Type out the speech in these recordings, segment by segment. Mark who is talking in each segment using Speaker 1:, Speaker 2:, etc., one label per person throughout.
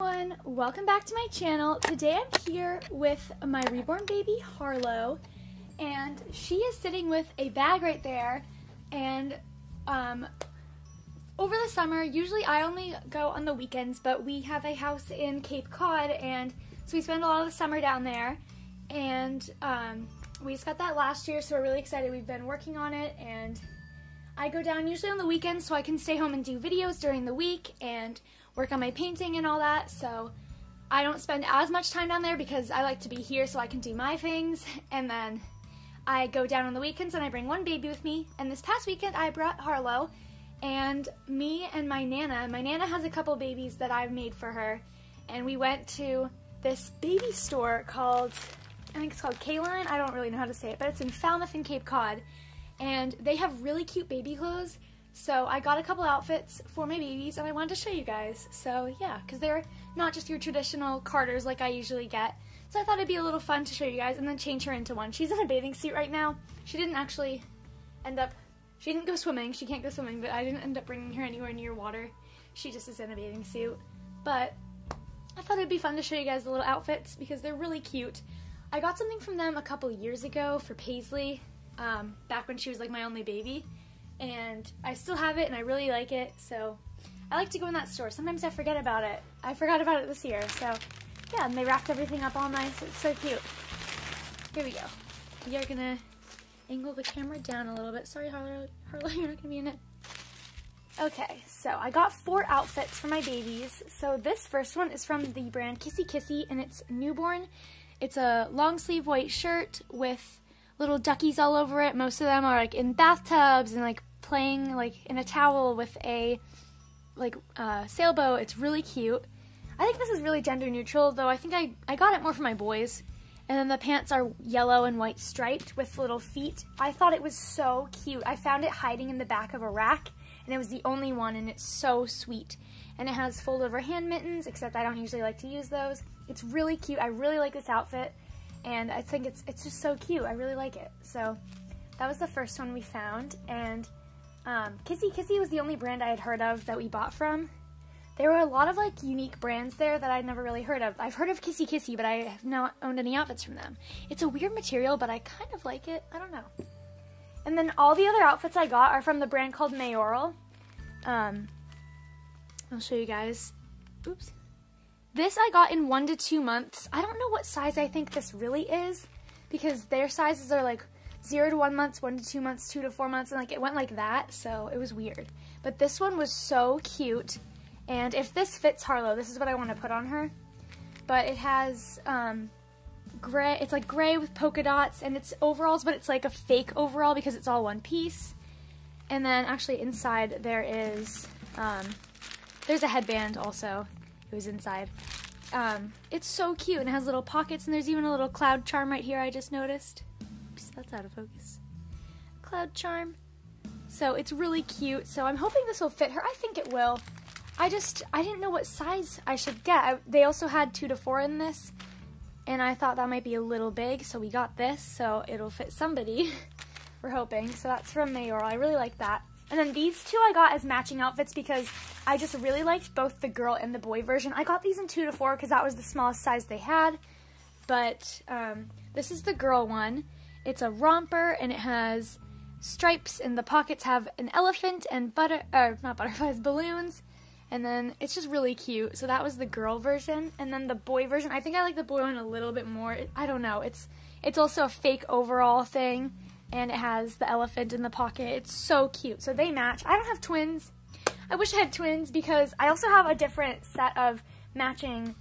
Speaker 1: everyone, welcome back to my channel. Today I'm here with my reborn baby Harlow and she is sitting with a bag right there and um, over the summer, usually I only go on the weekends, but we have a house in Cape Cod and so we spend a lot of the summer down there and um, we just got that last year so we're really excited. We've been working on it and I go down usually on the weekends so I can stay home and do videos during the week and work on my painting and all that. So I don't spend as much time down there because I like to be here so I can do my things. And then I go down on the weekends and I bring one baby with me. And this past weekend I brought Harlow and me and my Nana. My Nana has a couple babies that I've made for her. And we went to this baby store called, I think it's called K-Line. I don't really know how to say it, but it's in Falmouth and Cape Cod. And they have really cute baby clothes so I got a couple outfits for my babies and I wanted to show you guys. So yeah, because they're not just your traditional Carters like I usually get. So I thought it'd be a little fun to show you guys and then change her into one. She's in a bathing suit right now. She didn't actually end up, she didn't go swimming. She can't go swimming, but I didn't end up bringing her anywhere near water. She just is in a bathing suit. But I thought it'd be fun to show you guys the little outfits because they're really cute. I got something from them a couple years ago for Paisley, um, back when she was like my only baby and I still have it and I really like it. So I like to go in that store. Sometimes I forget about it. I forgot about it this year. So yeah, and they wrapped everything up all nice. It's so cute. Here we go. We are gonna angle the camera down a little bit. Sorry, Harlow, Harlow, you're not gonna be in it. Okay, so I got four outfits for my babies. So this first one is from the brand Kissy Kissy and it's newborn. It's a long sleeve white shirt with little duckies all over it. Most of them are like in bathtubs and like playing like in a towel with a like uh, sailboat. It's really cute. I think this is really gender neutral, though I think I, I got it more for my boys. And then the pants are yellow and white striped with little feet. I thought it was so cute. I found it hiding in the back of a rack, and it was the only one, and it's so sweet. And it has fold over hand mittens, except I don't usually like to use those. It's really cute. I really like this outfit and I think it's it's just so cute. I really like it. So that was the first one we found, and um, Kissy Kissy was the only brand I had heard of that we bought from. There were a lot of like unique brands there that I'd never really heard of. I've heard of Kissy Kissy, but I have not owned any outfits from them. It's a weird material, but I kind of like it. I don't know. And then all the other outfits I got are from the brand called Mayoral. Um, I'll show you guys. Oops. This I got in one to two months. I don't know what size I think this really is because their sizes are like zero to one months, one to two months, two to four months, and like it went like that, so it was weird. But this one was so cute, and if this fits Harlow, this is what I want to put on her. But it has um, gray, it's like gray with polka dots, and it's overalls, but it's like a fake overall because it's all one piece. And then actually inside there is, um, there's a headband also it was inside. Um, it's so cute and it has little pockets and there's even a little cloud charm right here I just noticed. Oops, that's out of focus. Cloud charm. So it's really cute. So I'm hoping this will fit her. I think it will. I just, I didn't know what size I should get. I, they also had two to four in this and I thought that might be a little big. So we got this so it'll fit somebody. We're hoping. So that's from Mayoral. I really like that. And then these two I got as matching outfits because I just really liked both the girl and the boy version. I got these in two to four because that was the smallest size they had. But um, this is the girl one. It's a romper and it has stripes and the pockets have an elephant and butter, or not butterflies, balloons. And then it's just really cute. So that was the girl version. And then the boy version, I think I like the boy one a little bit more. I don't know. It's it's also a fake overall thing. And it has the elephant in the pocket. It's so cute. So they match. I don't have twins. I wish I had twins because I also have a different set of matching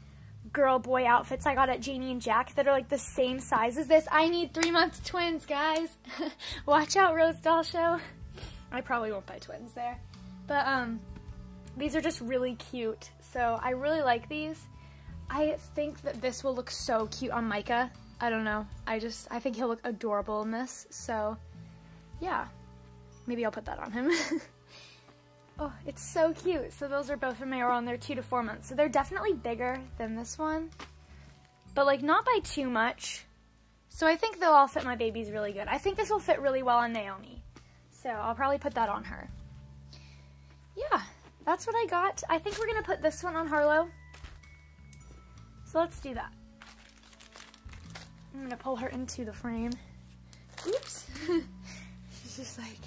Speaker 1: girl boy outfits I got at Janie and Jack that are like the same size as this. I need three month twins, guys. Watch out, Rose Doll Show. I probably won't buy twins there. But um, these are just really cute. So I really like these. I think that this will look so cute on Micah. I don't know. I just, I think he'll look adorable in this. So yeah, maybe I'll put that on him. Oh, it's so cute. So those are both from Mayoral and they're two to four months. So they're definitely bigger than this one, but like not by too much. So I think they'll all fit my babies really good. I think this will fit really well on Naomi. So I'll probably put that on her. Yeah, that's what I got. I think we're to put this one on Harlow. So let's do that. I'm gonna pull her into the frame. Oops. She's just like,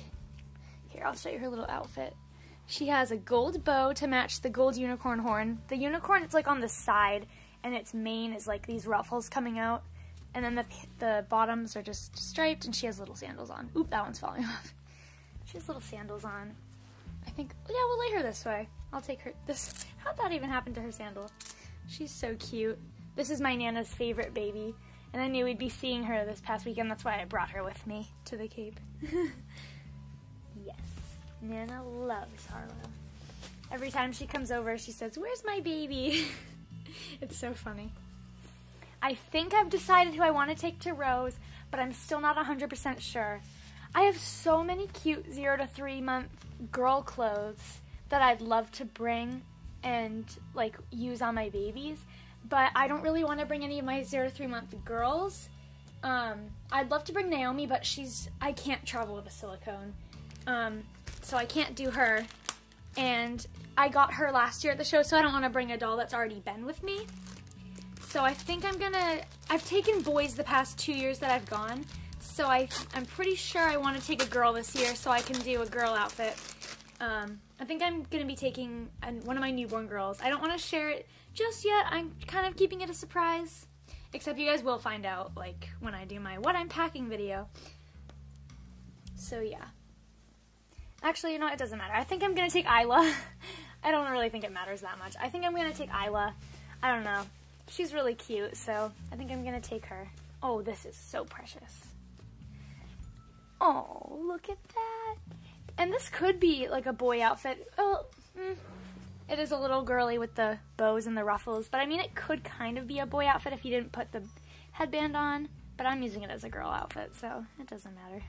Speaker 1: here, I'll show you her little outfit. She has a gold bow to match the gold unicorn horn. The unicorn, it's like on the side, and its mane is like these ruffles coming out. And then the, the bottoms are just striped, and she has little sandals on. Oop, that one's falling off. She has little sandals on. I think, oh, yeah, we'll lay her this way. I'll take her this. How'd that even happen to her sandal? She's so cute. This is my Nana's favorite baby. And I knew we'd be seeing her this past weekend. That's why I brought her with me to the Cape. Nana loves Harlow. Every time she comes over, she says, Where's my baby? it's so funny. I think I've decided who I want to take to Rose, but I'm still not 100% sure. I have so many cute zero to three month girl clothes that I'd love to bring and like use on my babies, but I don't really want to bring any of my zero to three month girls. Um, I'd love to bring Naomi, but she's I can't travel with a silicone, um, so I can't do her. And I got her last year at the show, so I don't want to bring a doll that's already been with me. So I think I'm gonna. I've taken boys the past two years that I've gone, so I I'm pretty sure I want to take a girl this year, so I can do a girl outfit. Um, I think I'm gonna be taking one of my newborn girls. I don't want to share it just yet. I'm kind of keeping it a surprise. Except you guys will find out, like, when I do my what I'm packing video. So, yeah. Actually, you know, it doesn't matter. I think I'm gonna take Isla. I don't really think it matters that much. I think I'm gonna take Isla. I don't know. She's really cute, so I think I'm gonna take her. Oh, this is so precious. Oh, look at that. And this could be like a boy outfit. Oh, mm, it is a little girly with the bows and the ruffles, but I mean, it could kind of be a boy outfit if you didn't put the headband on, but I'm using it as a girl outfit, so it doesn't matter.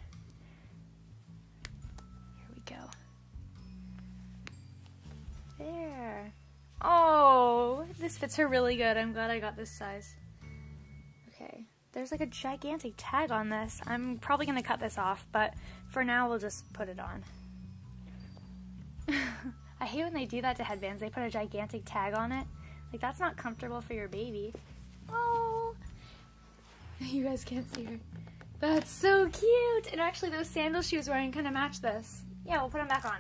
Speaker 1: This fits her really good. I'm glad I got this size. Okay, there's like a gigantic tag on this. I'm probably going to cut this off, but for now we'll just put it on. I hate when they do that to headbands. They put a gigantic tag on it. Like, that's not comfortable for your baby. Oh, you guys can't see her. That's so cute. And actually, those sandals she was wearing kind of match this. Yeah, we'll put them back on.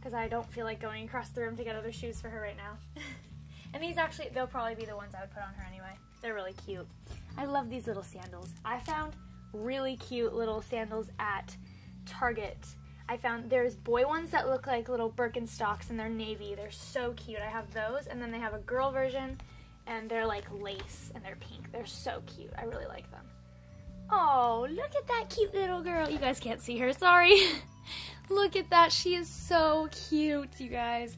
Speaker 1: Because I don't feel like going across the room to get other shoes for her right now. and these actually, they'll probably be the ones I would put on her anyway. They're really cute. I love these little sandals. I found really cute little sandals at Target I found there's boy ones that look like little Birkenstocks and they're navy. They're so cute. I have those and then they have a girl version and they're like lace and they're pink. They're so cute. I really like them. Oh, look at that cute little girl. You guys can't see her, sorry. look at that. She is so cute, you guys.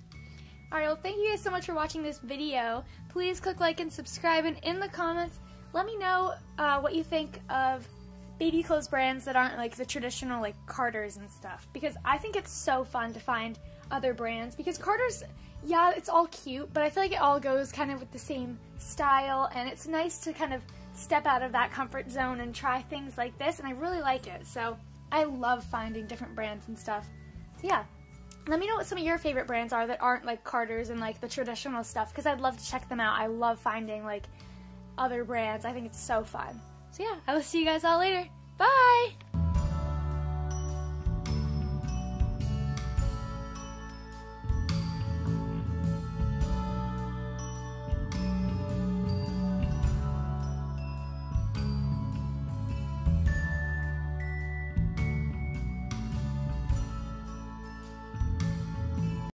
Speaker 1: Alright, well thank you guys so much for watching this video. Please click like and subscribe and in the comments, let me know uh, what you think of baby clothes brands that aren't like the traditional like Carter's and stuff. Because I think it's so fun to find other brands. Because Carter's yeah it's all cute but I feel like it all goes kind of with the same style and it's nice to kind of step out of that comfort zone and try things like this and I really like it. So I love finding different brands and stuff. So yeah let me know what some of your favorite brands are that aren't like Carter's and like the traditional stuff because I'd love to check them out I love finding like other brands I think it's so fun so yeah, I will see you guys all later. Bye!